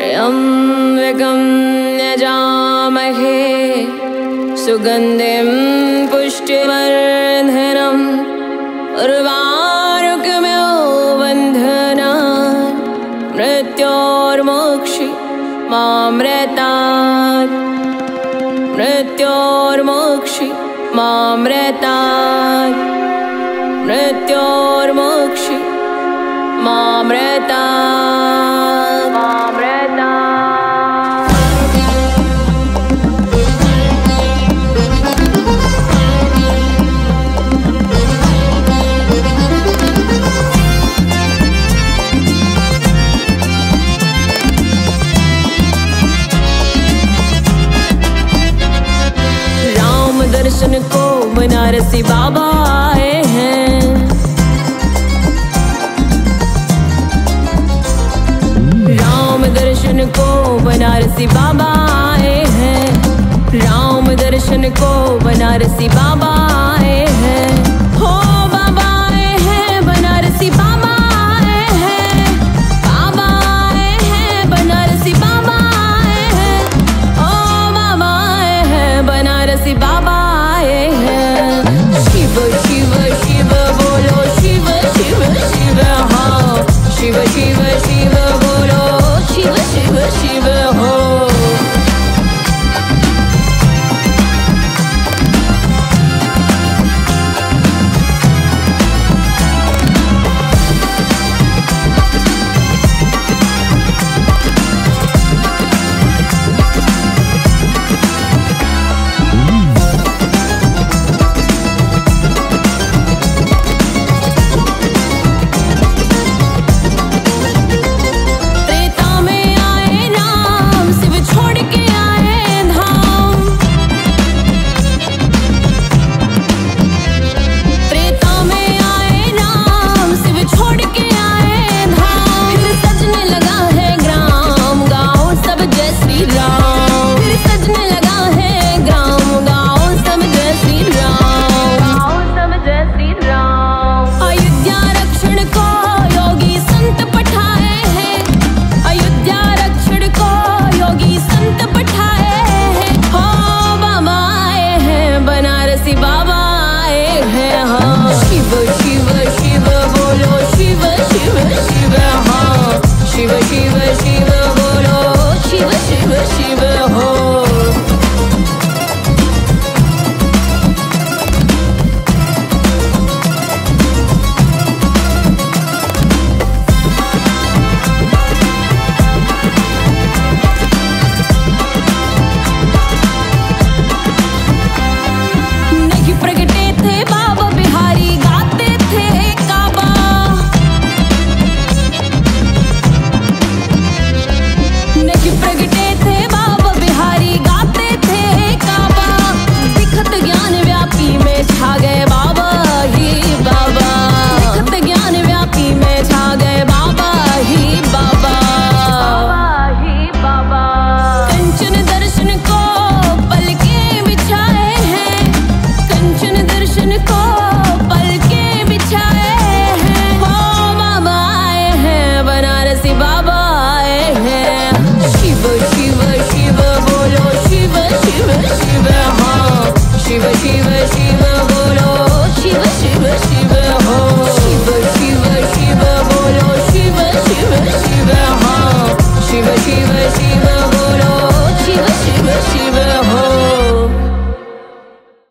त्र्यम्बकं यजामहे सुगन्धिं पुष्टिवर्धनम् उर्वारुकमयो बन्धना मृत्योर्मोक्षि मामृतात्। मृत्योर्मोक्षि मामृतात्। मृत्योर्मोक्षि मामृता दर्शन को बनारसी बाबा आए हैं। राम दर्शन को बनारसी बाबा आए हैं। राम दर्शन को बनारसी बाबा आए हैं। the